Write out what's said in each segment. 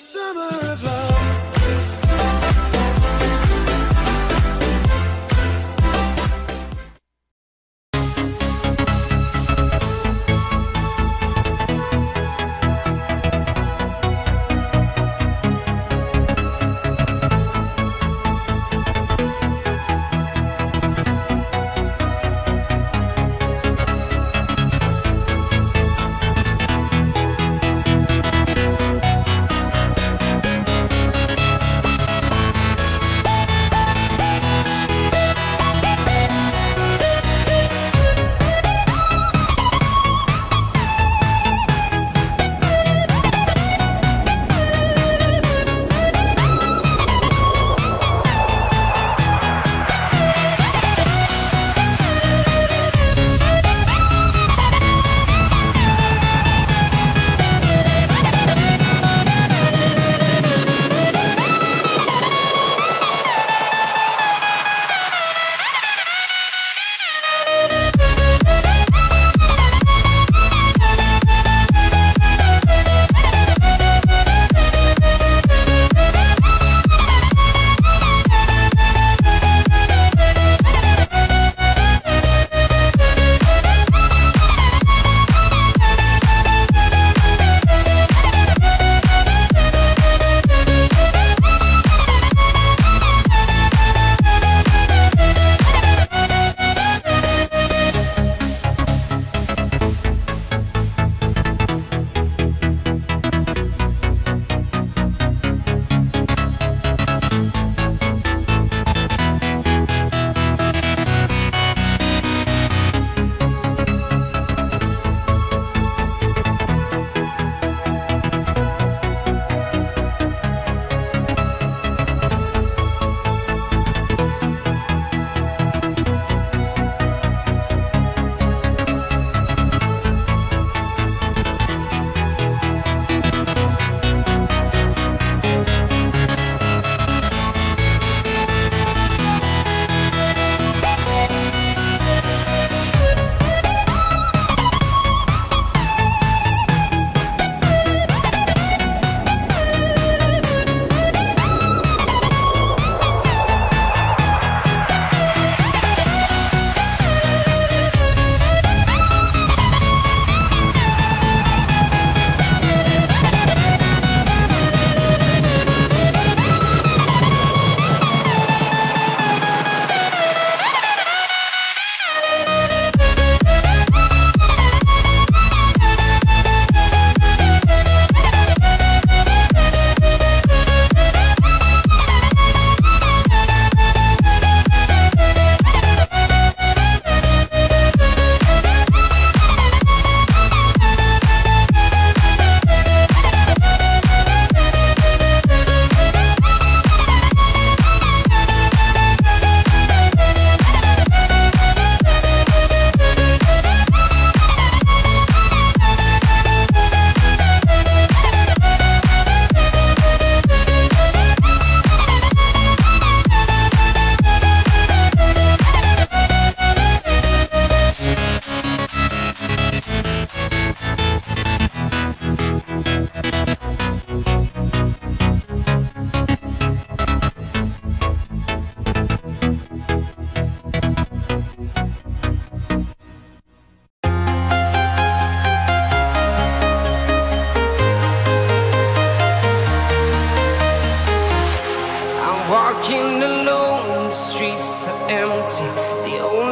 summer of love.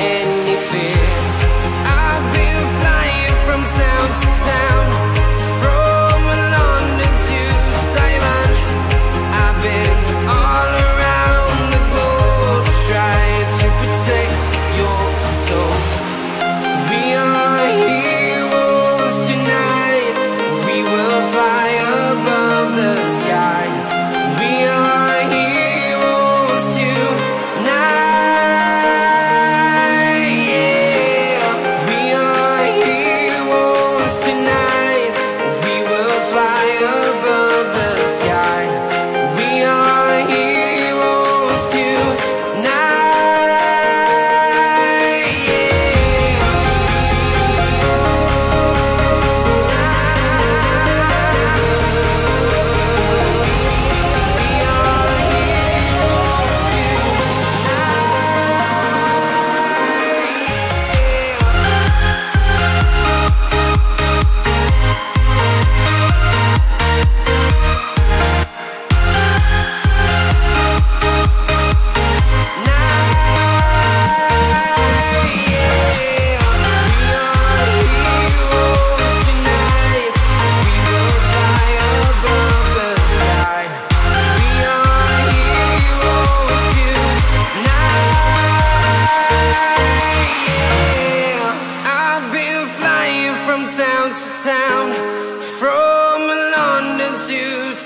and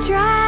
try.